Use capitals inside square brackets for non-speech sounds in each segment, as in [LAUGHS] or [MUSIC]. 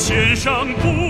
献上不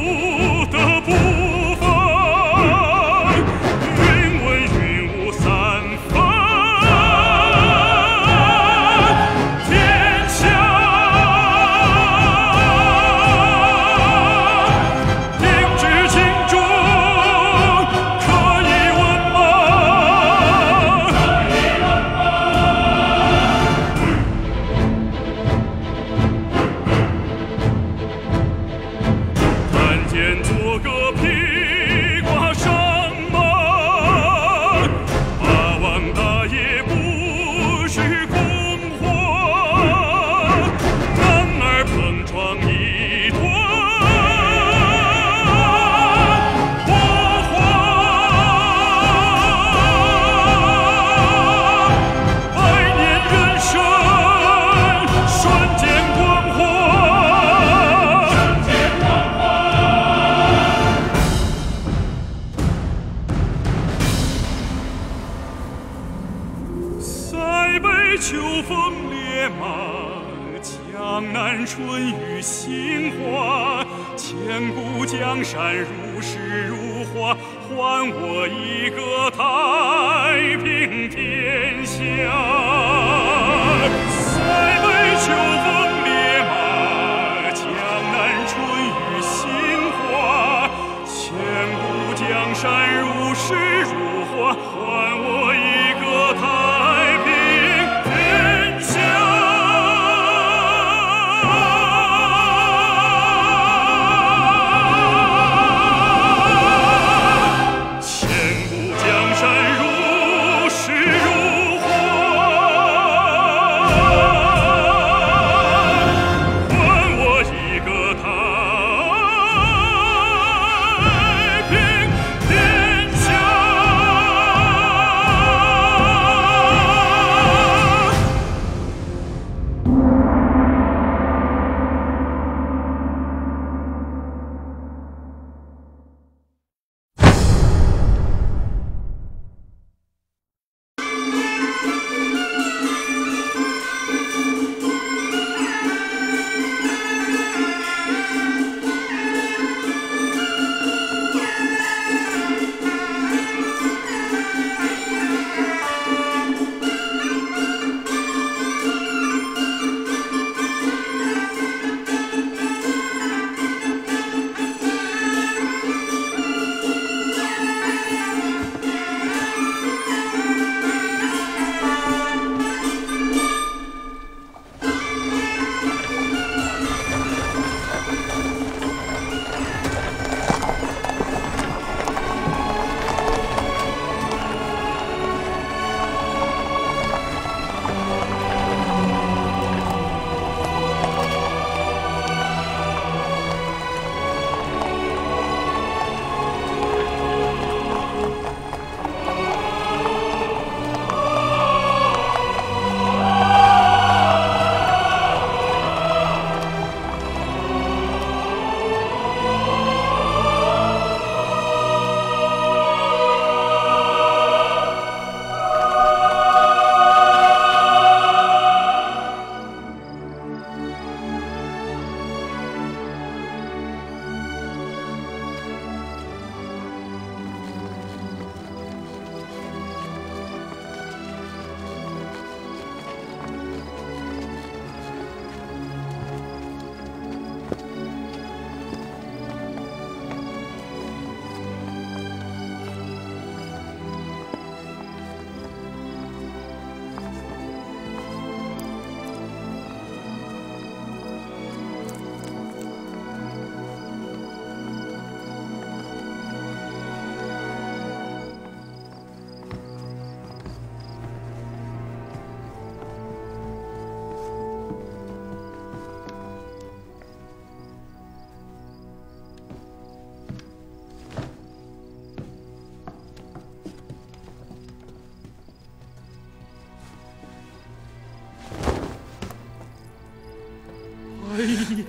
千古江山如诗如画，还我一个太平天下。塞北秋风烈马，江南春雨杏花，千古江山如诗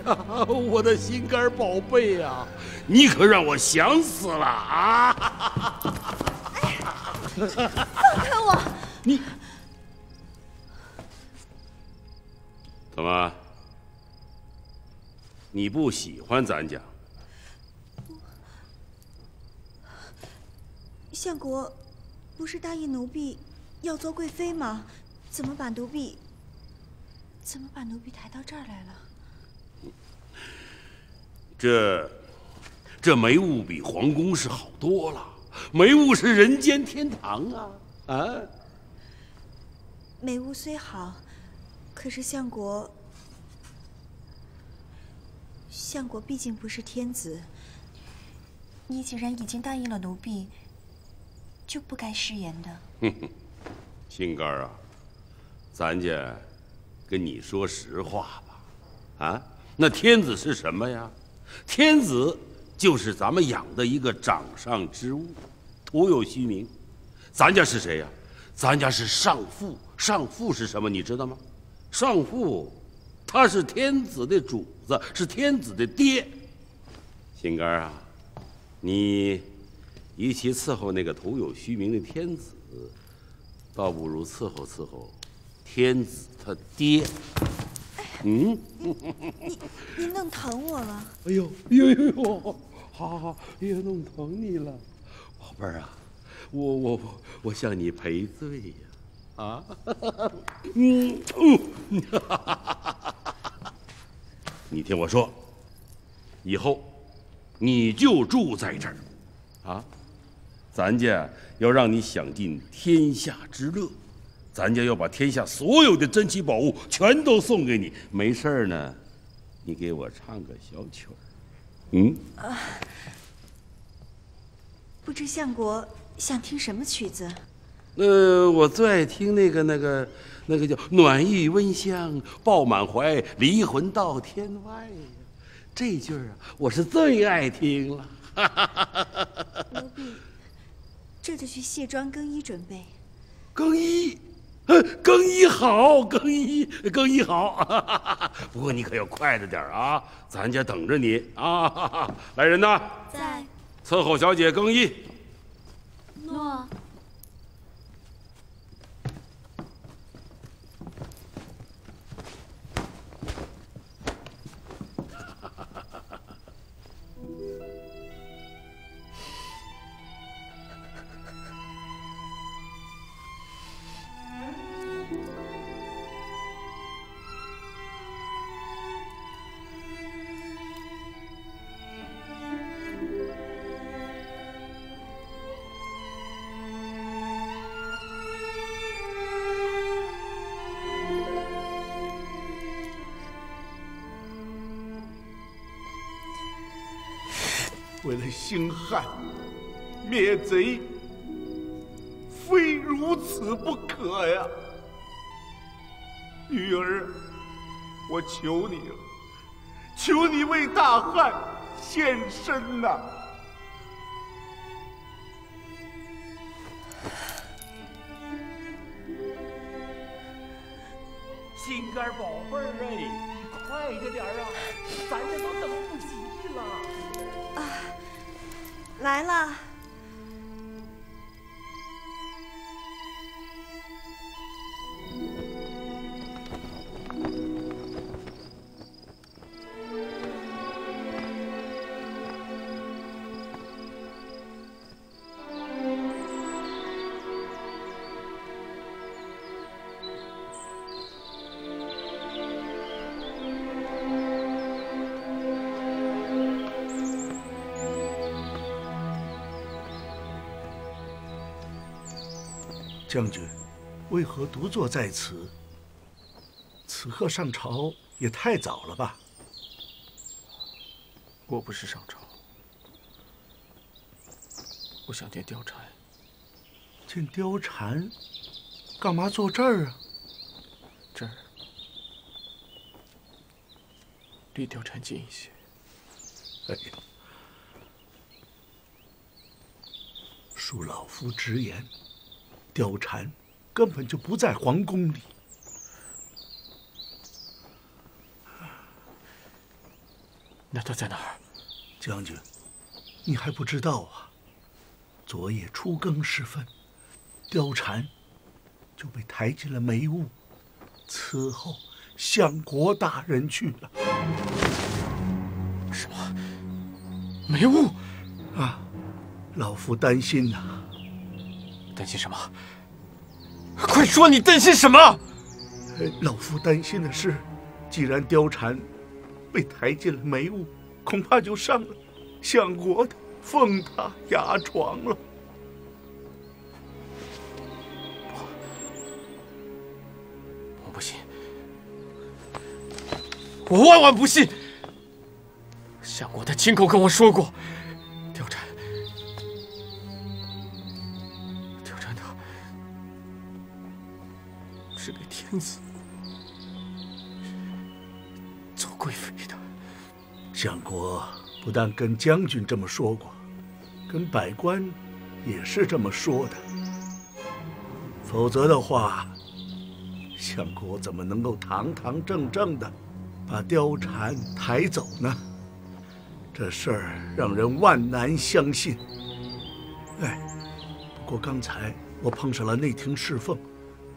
[LAUGHS] 我的心肝宝贝呀、你可让我想死了啊！放开我！你怎么？你不喜欢咱家？相国不是答应奴婢要做贵妃吗？怎么把奴婢怎么把奴婢抬到这儿来了？这这梅雾比皇宫是好多了，梅雾是人间天堂啊！啊，梅屋虽好，可是相国相国毕竟不是天子。你既然已经答应了奴婢，就不该食言的。哼哼，心肝儿啊，咱家跟你说实话吧，啊，那天子是什么呀？天子就是咱们养的一个掌上之物，徒有虚名。咱家是谁呀？咱家是上父。上父是什么？你知道吗？上父，他是天子的主子，是天子的爹。心肝啊，你与其伺候那个徒有虚名的天子，倒不如伺候伺候天子他爹。嗯，你你弄疼我了？哎呦呦呦呦，好好，好也弄疼你了，宝贝儿啊，我我我我向你赔罪呀，啊，嗯嗯，你听我说，以后你就住在这儿，啊，咱家要让你享尽天下之乐。咱家要把天下所有的珍奇宝物全都送给你，没事儿呢，你给我唱个小曲儿，嗯？啊，不知相国想听什么曲子？呃，我最爱听那个那个那个叫“暖玉温香抱满怀，离魂到天外”呀，这句儿啊，我是最爱听了。奴婢这就去卸妆更衣准备。更衣。更衣好，更衣更衣好，[LAUGHS] 不过你可要快着点啊！咱家等着你啊！[LAUGHS] 来人呐，在伺候小姐更衣。诺。求你了，求你为大汉献身呐！心肝宝贝儿哎，你快着点啊，咱这都等不及了。啊，来了。将军，为何独坐在此？此刻上朝也太早了吧？我不是上朝，我想见貂蝉。见貂蝉？干嘛坐这儿啊？这儿离貂蝉近一些。哎呀，恕老夫直言。貂蝉根本就不在皇宫里。那他在哪儿？将军，你还不知道啊？昨夜初更时分，貂蝉就被抬进了梅屋，此后相国大人去了。什么？梅屋？啊，老夫担心呐、担心什么？快说，你担心什么？呃老夫担心的是，既然貂蝉被抬进了梅屋，恐怕就上了相国的凤榻牙床了。我不信，我万万不信！相国他亲口跟我说过，不但跟将军这么说过，跟百官也是这么说的。否则的话，相国怎么能够堂堂正正的把貂蝉抬走呢？这事儿让人万难相信。哎，不过刚才我碰上了内廷侍奉，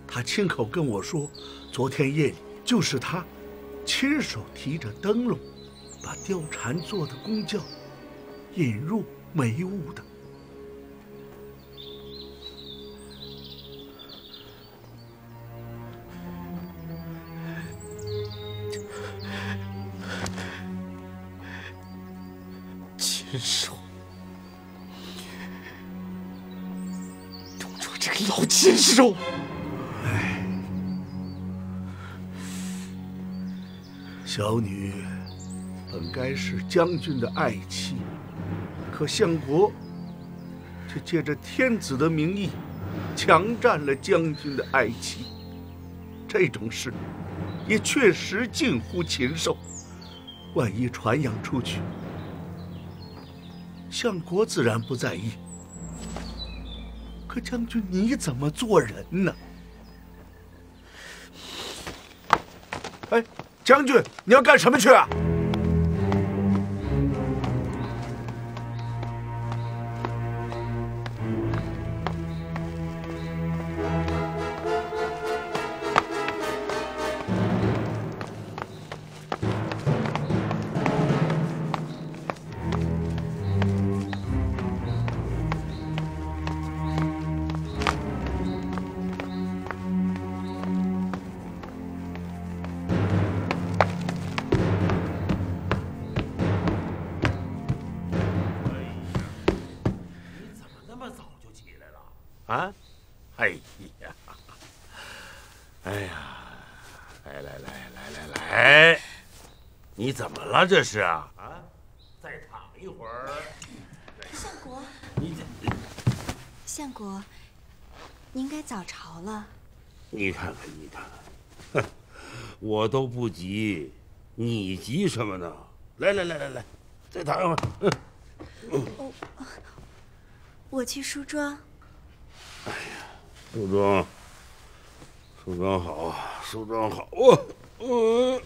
他亲口跟我说，昨天夜里就是他亲手提着灯笼。把貂蝉做的公轿引入梅屋的。禽兽！董卓这个老禽兽！小女本该是将军的爱妻，可相国却借着天子的名义，强占了将军的爱妻。这种事也确实近乎禽兽，万一传扬出去，相国自然不在意。可将军你怎么做人呢？哎，将军，你要干什么去啊？么那么早就起来了？啊？哎呀，哎呀，来来来来来来，你怎么了这是啊？啊？再躺一会儿。相国，你这，相国，您该早朝了。你看看，你看看，哼，我都不急，你急什么呢？来来来来来，再躺一会儿。嗯我去梳妆。哎呀梳妆，梳妆好，梳妆好啊！嗯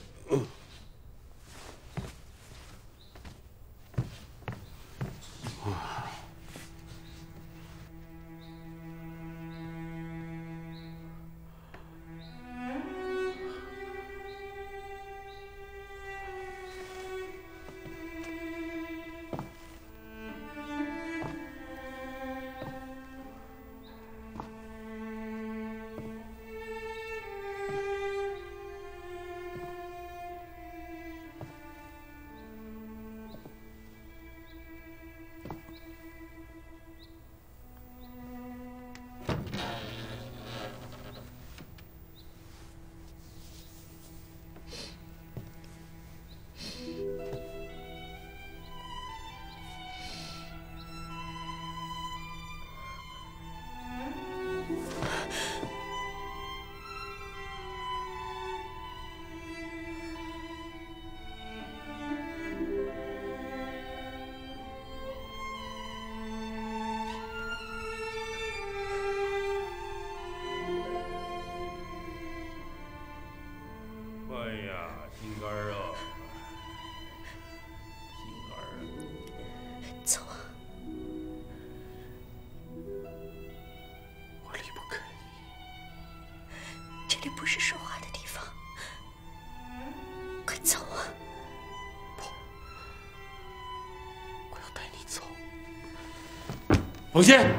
嗯。凤仙，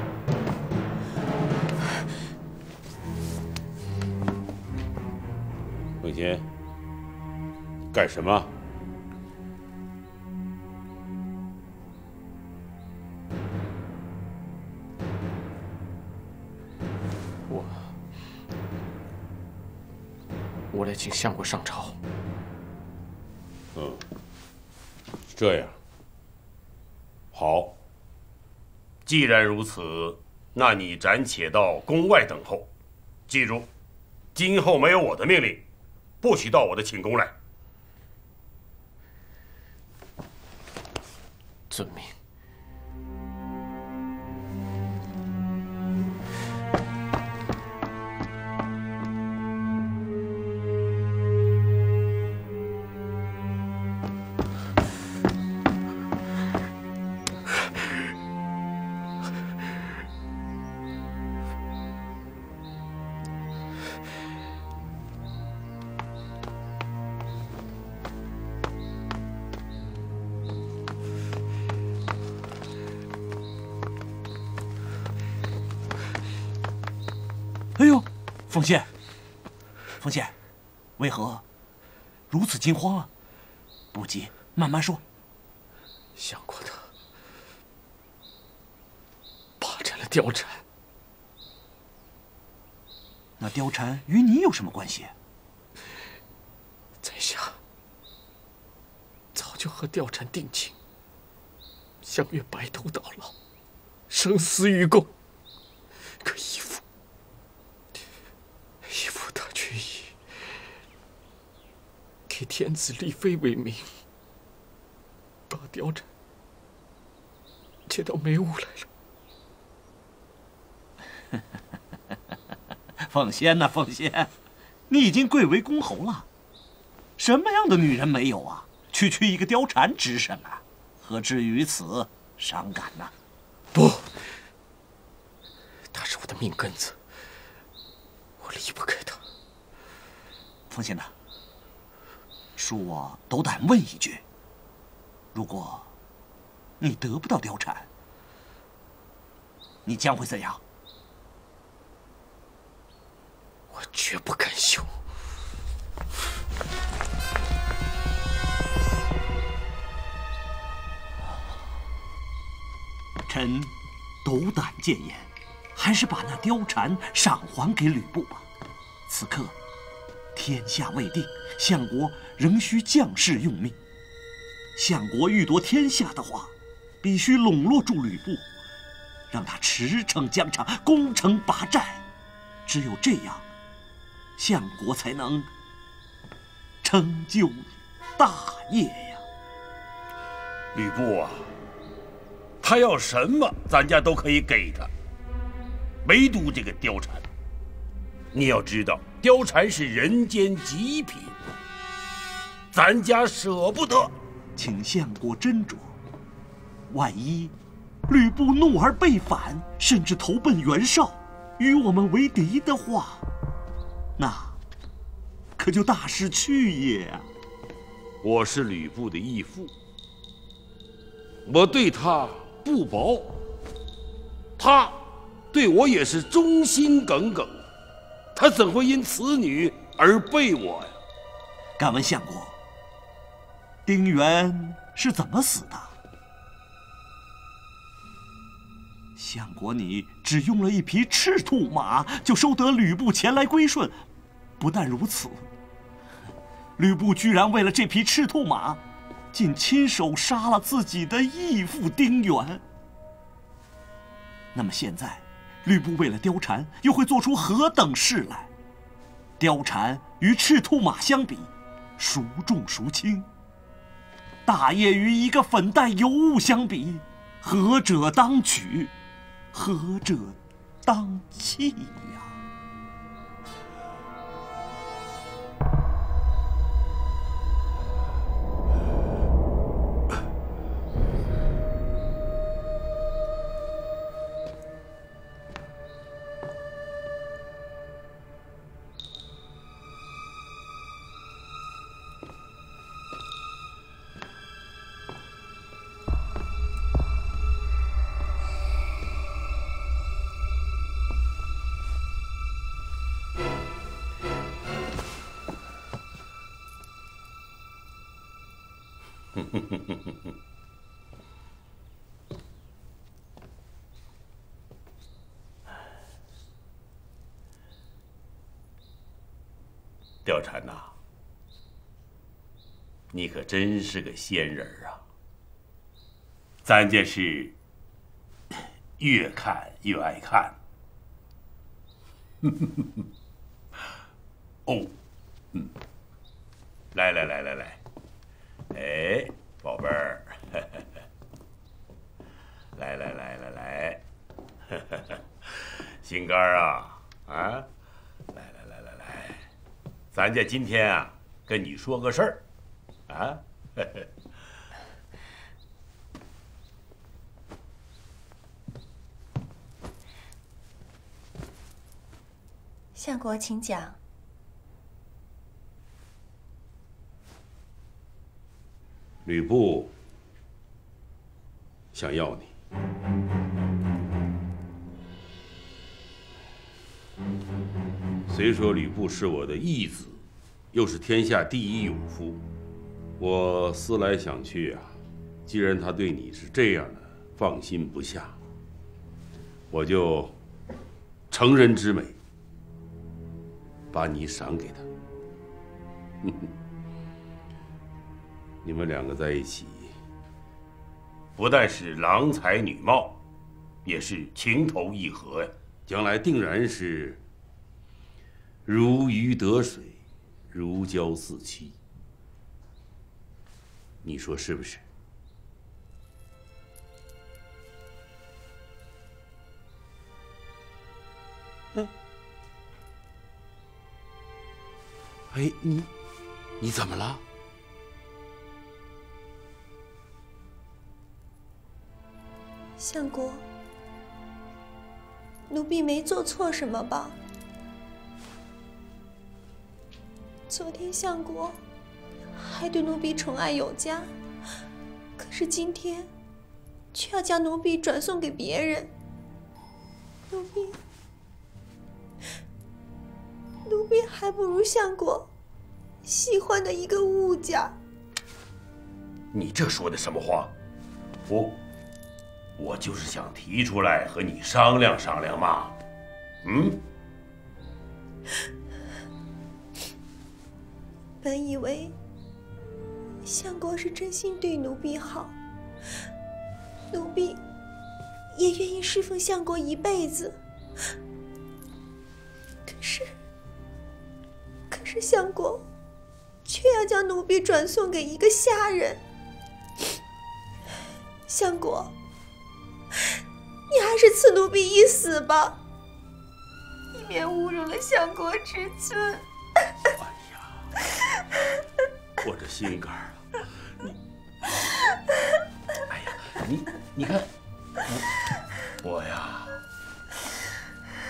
凤仙，干什么？我我来请相国上朝。嗯，这样，好。既然如此，那你暂且到宫外等候。记住，今后没有我的命令，不许到我的寝宫来。遵命。凤仙，凤仙，为何如此惊慌啊？不急，慢慢说。相国他霸占了貂蝉，那貂蝉与你有什么关系？在下早就和貂蝉定情，相约白头到老，生死与共。可义父，义父他却以给天子立妃为名，把貂蝉接到梅屋来了。[LAUGHS] 凤仙呐，凤仙，你已经贵为公侯了，什么样的女人没有啊？区区一个貂蝉值什么？何至于此伤感呢？不，她是我的命根子，我离不开她。凤仙呐，恕我斗胆问一句：如果你得不到貂蝉，你将会怎样？我绝不甘休。臣斗胆谏言，还是把那貂蝉赏还给吕布吧。此刻天下未定，相国仍需将士用命。相国欲夺天下的话，必须笼络住吕布，让他驰骋疆场，攻城拔寨。只有这样，相国才能成就大业呀。吕布啊，他要什么，咱家都可以给他，唯独这个貂蝉。你要知道，貂蝉是人间极品，咱家舍不得。请相国斟酌，万一吕布怒而背反，甚至投奔袁绍，与我们为敌的话，那可就大失去也啊！我是吕布的义父，我对他不薄，他对我也是忠心耿耿，他怎会因此女而背我呀？敢问相国，丁原是怎么死的？相国，你只用了一匹赤兔马，就收得吕布前来归顺。不但如此，吕布居然为了这匹赤兔马，竟亲手杀了自己的义父丁原。那么现在，吕布为了貂蝉，又会做出何等事来？貂蝉与赤兔马相比，孰重孰轻？大业与一个粉黛尤物相比，何者当取，何者当弃？哼哼哼哼哼貂蝉呐，你可真是个仙人啊！咱家是 [COUGHS] 越看越爱看。[LAUGHS] 哦，嗯，来来来来来，哎，宝贝儿，来来来来来，心肝儿啊啊，来来来来来，咱家今天啊，跟你说个事儿，啊。[LAUGHS] 相国，请讲。吕布想要你。虽说吕布是我的义子，又是天下第一勇夫，我思来想去啊，既然他对你是这样的放心不下，我就成人之美，把你赏给他。[LAUGHS] 你们两个在一起，不但是郎才女貌，也是情投意合呀，将来定然是如鱼得水，如胶似漆。你说是不是？嗯。哎，你你怎么了？相国，奴婢没做错什么吧？昨天相国还对奴婢宠爱有加，可是今天却要将奴婢转送给别人。奴婢，奴婢还不如相国喜欢的一个物件。你这说的什么话？我。我就是想提出来和你商量商量嘛，嗯。本以为相国是真心对奴婢好，奴婢也愿意侍奉相国一辈子。可是，可是相国却要将奴婢转送给一个下人，相国。你还是赐奴婢一死吧，以免侮辱了相国之尊。[LAUGHS] [LAUGHS] 我这心肝啊！你，哎呀，你你看，我我呀，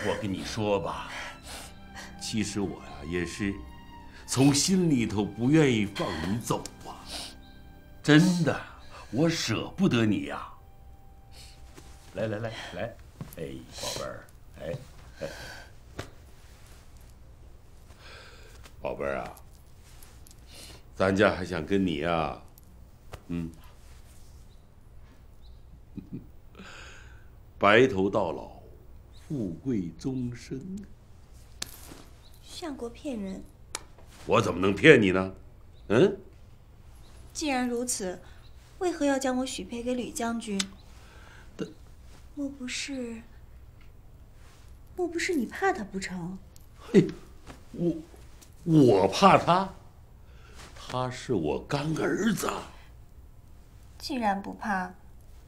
我跟你说吧，其实我呀也是从心里头不愿意放你走啊，真的，我舍不得你呀。来来来来，哎，宝贝儿，哎哎，宝贝儿啊，咱家还想跟你呀，嗯，白头到老，富贵终身。相国骗人，我怎么能骗你呢？嗯，既然如此，为何要将我许配给吕将军？莫不是？莫不是你怕他不成？嘿，我我怕他？他是我干儿子。既然不怕，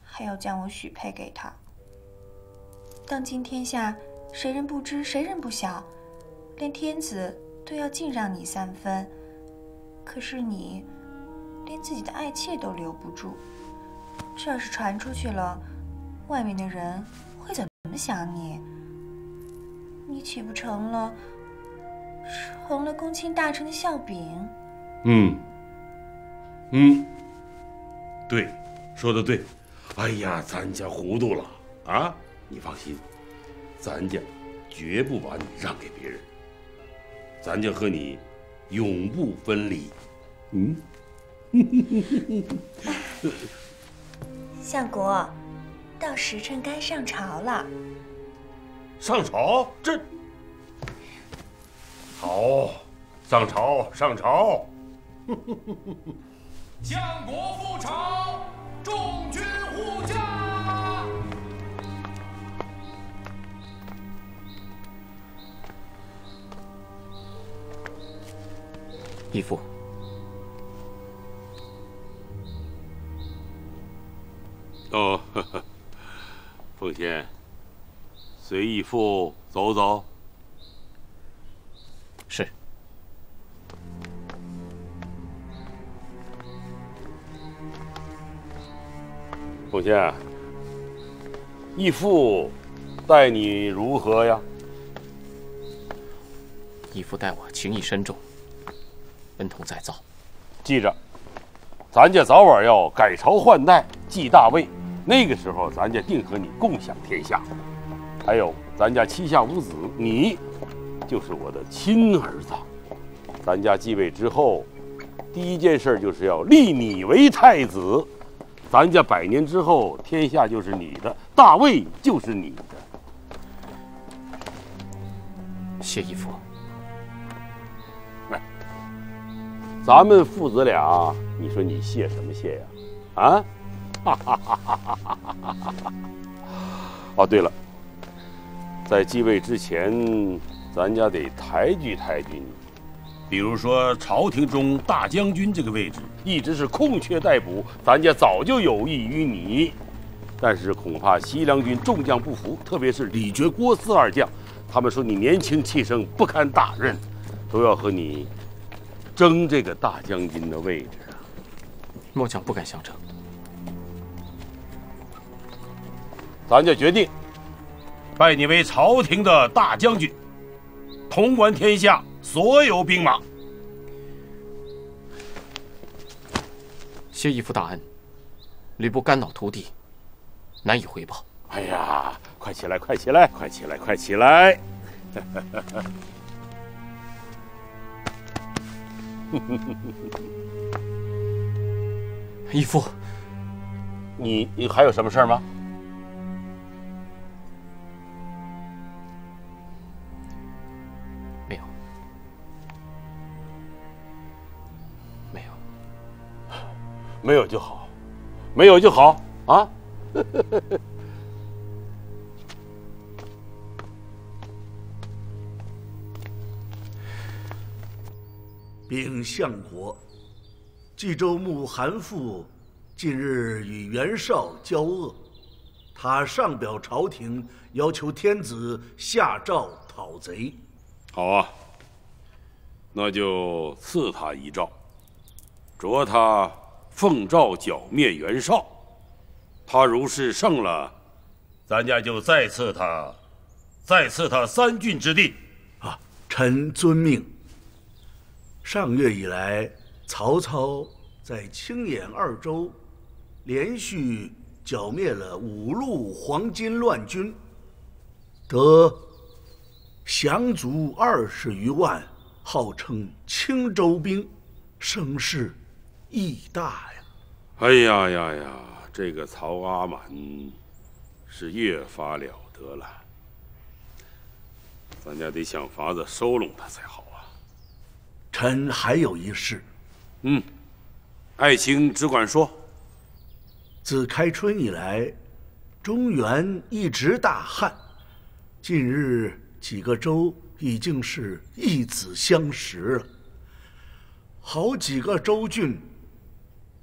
还要将我许配给他？当今天下，谁人不知，谁人不晓，连天子都要敬让你三分，可是你连自己的爱妾都留不住，这要是传出去了。外面的人会怎么想你？你岂不成了成了公卿大臣的笑柄？嗯，嗯，对，说的对。哎呀，咱家糊涂了啊！你放心，咱家绝不把你让给别人，咱家和你永不分离。嗯，[LAUGHS] 相国，到时辰该上朝了。上朝？这好，上朝，上朝。[LAUGHS] 相国赴朝，众军护驾。义父，哦，呵呵奉先，随义父走走。奉先，义父待你如何呀？义父待我情义深重，恩同再造。记着，咱家早晚要改朝换代，继大位，那个时候咱家定和你共享天下。还有，咱家膝下无子，你就是我的亲儿子。咱家继位之后，第一件事就是要立你为太子。咱家百年之后，天下就是你的，大位就是你的。谢义父。咱们父子俩，你说你谢什么谢呀？啊？哈哈哈哈哈哈！哦，对了，在继位之前，咱家得抬举抬举你。比如说，朝廷中大将军这个位置一直是空缺待补，咱家早就有意于你。但是恐怕西凉军众将不服，特别是李傕、郭汜二将，他们说你年轻气盛，不堪大任，都要和你。争这个大将军的位置啊！末将不敢相争。咱就决定拜你为朝廷的大将军，统管天下所有兵马。谢义父大恩，吕布肝脑涂地，难以回报。哎呀，快起来，快起来，快起来，快起来！[LAUGHS] 义父，你你还有什么事吗？没有就好，没有就好啊！[LAUGHS] 禀相国，冀州牧韩馥近日与袁绍交恶，他上表朝廷，要求天子下诏讨贼。好啊，那就赐他一诏，着他奉诏剿灭袁绍。他如是胜了，咱家就再赐他，再赐他三郡之地。啊，臣遵命。上月以来，曹操在青眼二州连续剿灭了五路黄巾乱军，得降卒二十余万，号称青州兵，声势义大呀！哎呀呀呀，这个曹阿瞒是越发了得了，咱家得想法子收拢他才好啊。臣还有一事，嗯，爱卿只管说。自开春以来，中原一直大旱，近日几个州已经是一子相食了，好几个州郡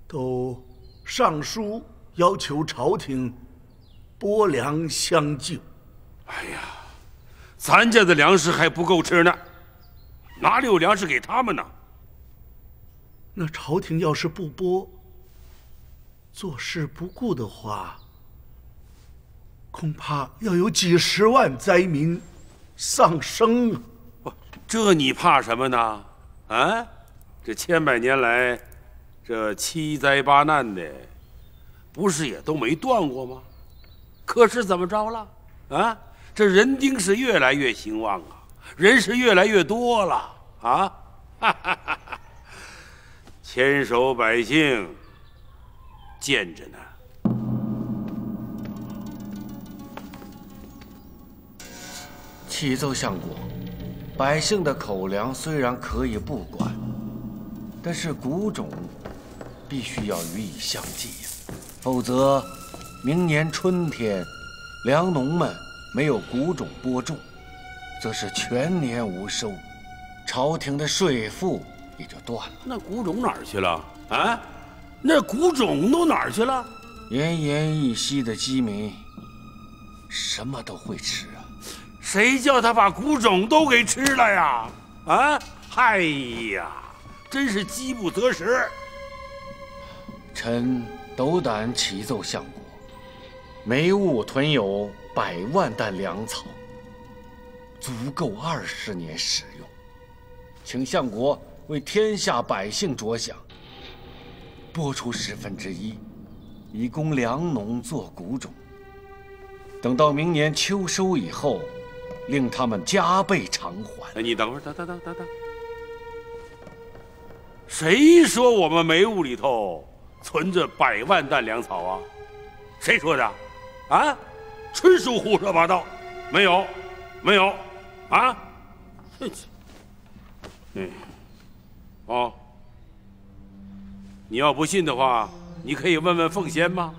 都上书要求朝廷拨粮相救。哎呀，咱家的粮食还不够吃呢。哪里有粮食给他们呢？那朝廷要是不拨，坐视不顾的话，恐怕要有几十万灾民丧生啊！这你怕什么呢？啊，这千百年来，这七灾八难的，不是也都没断过吗？可是怎么着了？啊，这人丁是越来越兴旺啊！人是越来越多了啊！哈哈哈哈千手百姓见着呢。启奏相国，百姓的口粮虽然可以不管，但是谷种必须要予以相继呀，否则明年春天粮农们没有谷种播种，则是全年无收，朝廷的税赋也就断了。那谷种哪儿去了？啊，那谷种都哪儿去了？奄奄一息的饥民，什么都会吃啊。谁叫他把谷种都给吃了呀？啊！哎呀，真是饥不择食。臣斗胆启奏相国，梅坞囤有百万担粮草，足够二十年使用，请相国为天下百姓着想，拨出十分之一，以供粮农做谷种。等到明年秋收以后。令他们加倍偿还。你等会儿，等等等等等。谁说我们煤屋里头存着百万担粮草啊？谁说的？啊？纯属胡说八道！没有，没有，啊？嗯，哦，你要不信的话，你可以问问奉先吗？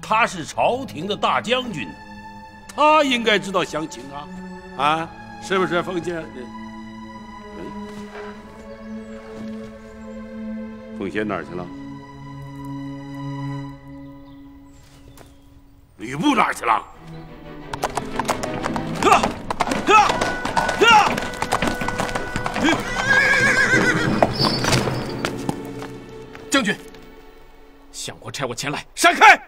他是朝廷的大将军。他应该知道详情啊，啊，是不是，奉先？奉先哪儿去了？吕布哪去了？呵，呵，呵！将军，相国差我前来，闪开。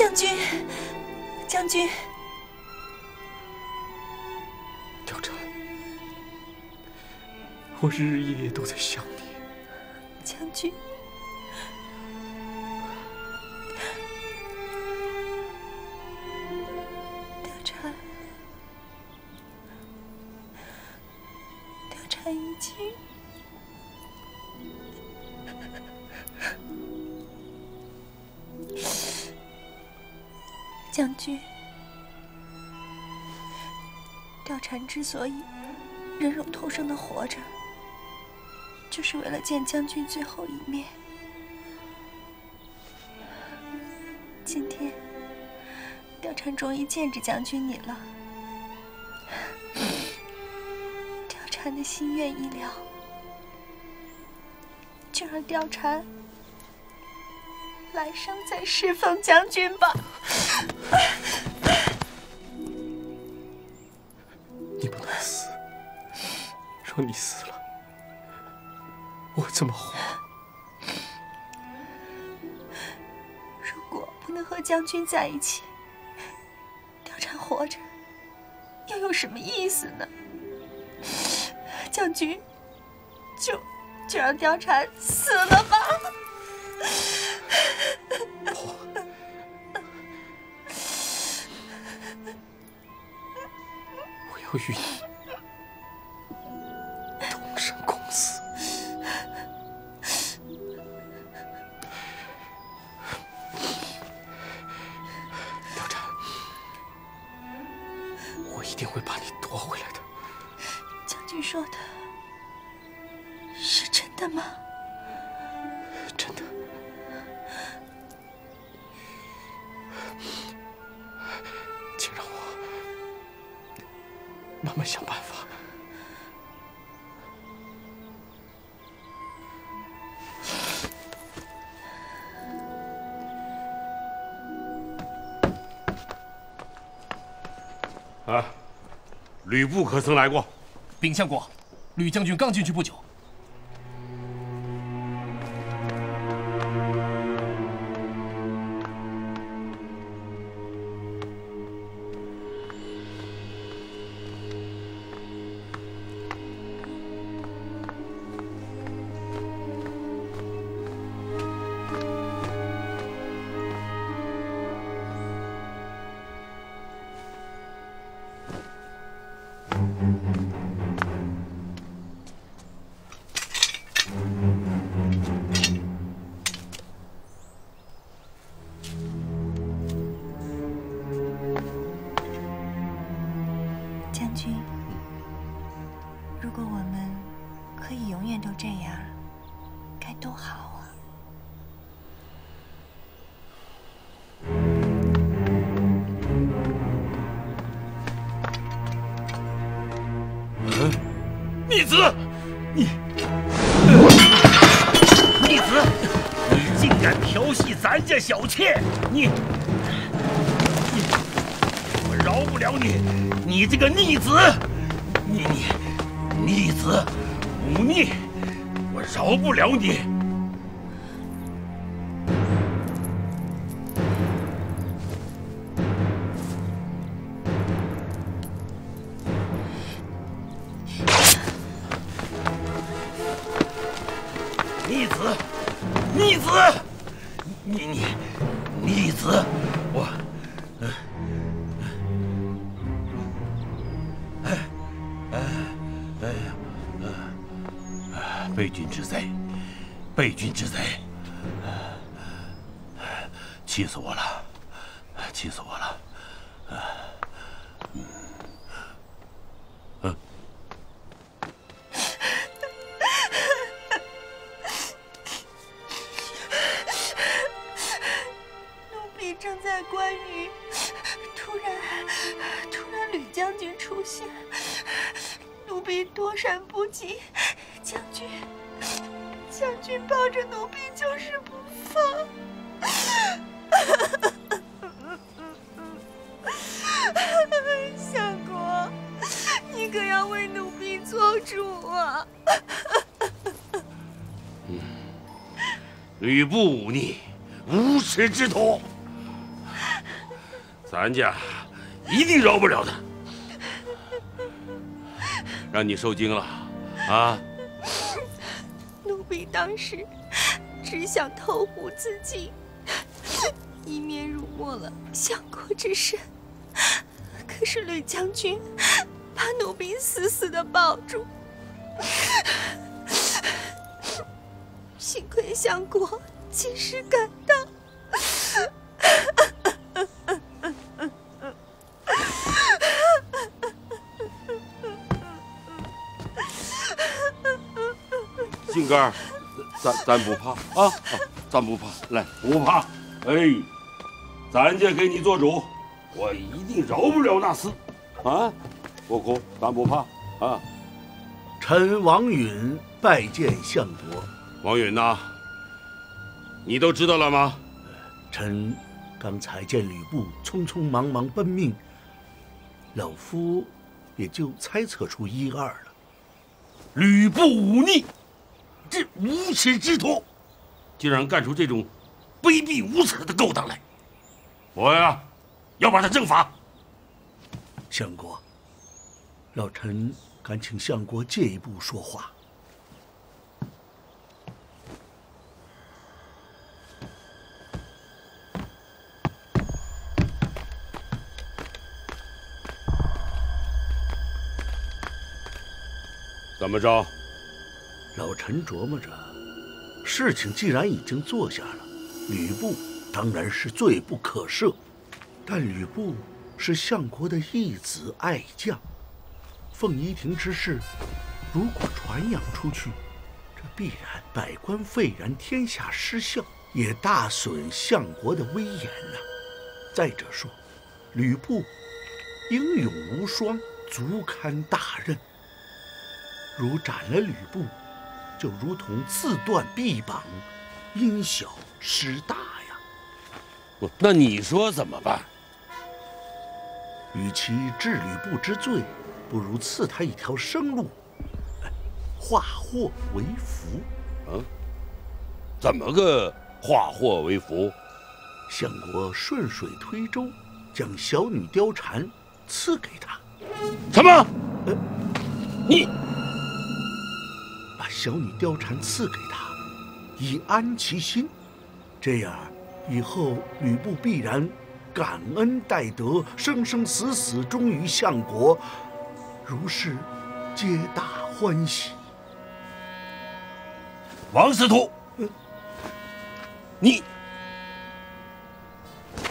将军，将军，貂蝉，我日日夜夜都在想你。将军，所以忍辱偷生的活着，就是为了见将军最后一面。今天，貂蝉终于见着将军你了。貂蝉的心愿已了，就让貂蝉来生再侍奉将军吧。你死了，我怎么活？如果不能和将军在一起，貂蝉活着又有什么意思呢？将军，就就让貂蝉死了吧。不我要与你吕布可曾来过？禀相国，吕将军刚进去不久。嗯嗯。不了你！气死我，吕布忤逆，无耻之徒，咱家一定饶不了他。让你受惊了，啊！奴婢当时只想投湖自尽，以免辱没了相国之身。可是吕将军把奴婢死死的抱住，相国及时赶到。杏哥儿，咱咱不怕啊啊，咱不怕，来不怕，哎，咱家给你做主，我一定饶不了那厮，啊，不哭，咱不怕啊。臣王允拜见相国。王允呐，你都知道了吗？臣刚才见吕布匆匆忙忙奔命，老夫也就猜测出一二了。吕布忤逆，这无耻之徒，竟然干出这种卑鄙无耻的勾当来！我呀，要把他正法。相国，老臣敢请相国借一步说话。怎么着？老臣琢磨着，事情既然已经做下了，吕布当然是罪不可赦。但吕布是相国的义子爱将，凤仪亭之事，如果传扬出去，这必然百官沸然，天下失效，也大损相国的威严呐、再者说，吕布英勇无双，足堪大任。如斩了吕布，就如同自断臂膀，因小失大呀。那你说怎么办？与其治吕布之罪，不如赐他一条生路，化祸为福。嗯，怎么个化祸为福？相国顺水推舟，将小女貂蝉赐给他。什么？你把小女貂蝉赐给他，以安其心。这样，以后吕布必然感恩戴德，生生死死忠于相国，如是，皆大欢喜。王司徒，你。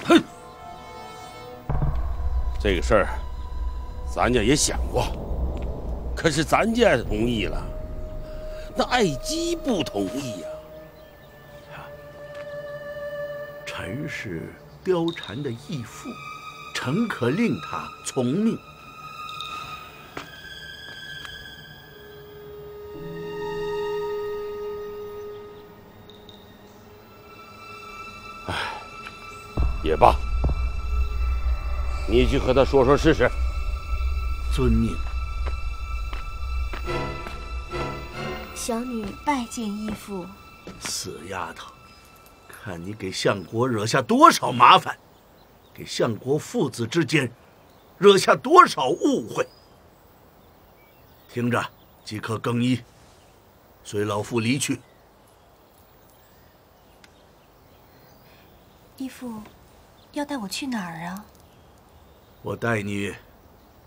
哼，这个事儿，咱家也想过，可是咱家同意了，那爱姬不同意呀。臣是貂蝉的义父，臣可令他从命。也罢，你去和他说说试试。遵命。小女拜见义父。死丫头，看你给相国惹下多少麻烦，给相国父子之间惹下多少误会。听着，即刻更衣，随老夫离去。义父。要带我去哪儿啊？我带你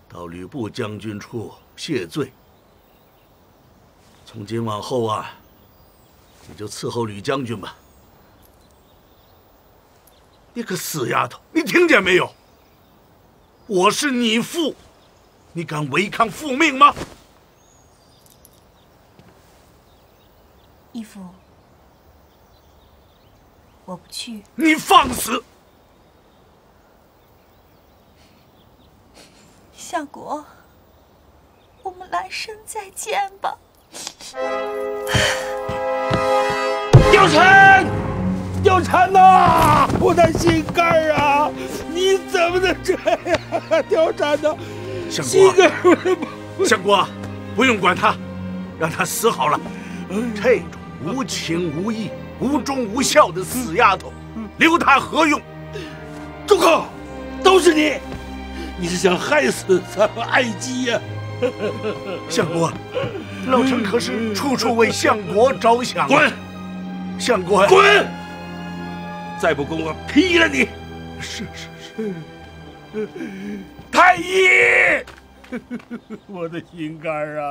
到吕布将军处谢罪。从今往后啊，你就伺候吕将军吧。你个死丫头，你听见没有？我是你父，你敢违抗父命吗？义父，我不去。你放肆！相国，我们来生再见吧。[SIGHS] 貂蝉，貂蝉呐，我的心肝儿啊！你怎么能这样，貂蝉呐？相国，相国，不用管他，让他死好了。这种无情无义、无忠无孝的死丫头，留她何用？住口！都是你！你是想害死咱们爱姬呀，相国，老臣可是处处为相国着想。滚，相国，滚！再不滚，我劈了你！是是是，太医，[LAUGHS] 我的心肝啊！